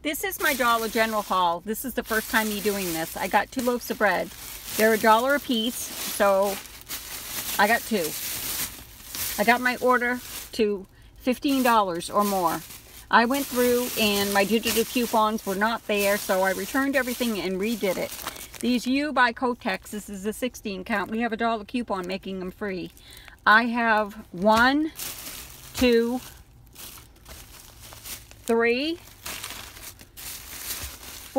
This is my Dollar General haul. This is the first time me doing this. I got two loaves of bread. They're a dollar a piece, so I got two. I got my order to $15 or more. I went through and my digital coupons were not there, so I returned everything and redid it. These U by Kotex, this is a 16 count. We have a dollar coupon making them free. I have one, two, three,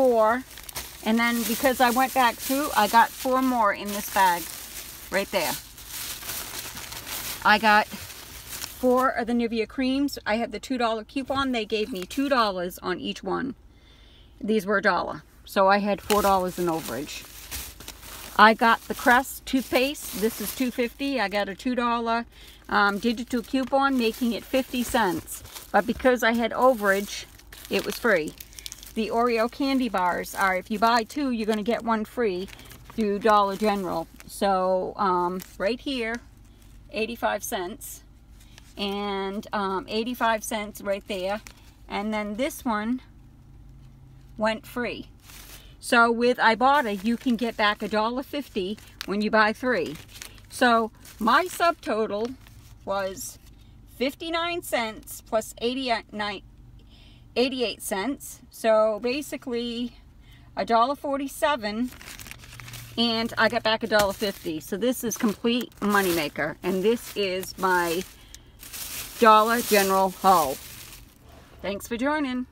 four, and then because I went back through, I got four more in this bag right there. I got four of the Nivea creams. I had the $2 coupon. They gave me $2 on each one. These were a dollar. So I had $4 in overage. I got the Crest toothpaste. This is $2.50. I got a $2 um, digital coupon making it 50 cents. But because I had overage, it was free. The Oreo candy bars are, if you buy two, you're going to get one free through Dollar General. So um, right here, 85 cents. And um, 85 cents right there. And then this one went free. So with Ibotta you can get back a dollar fifty when you buy three. So my subtotal was 59 cents plus 89 88 cents so basically a dollar 47 and I got back a dollar fifty so this is complete moneymaker and this is my Dollar General haul. Thanks for joining.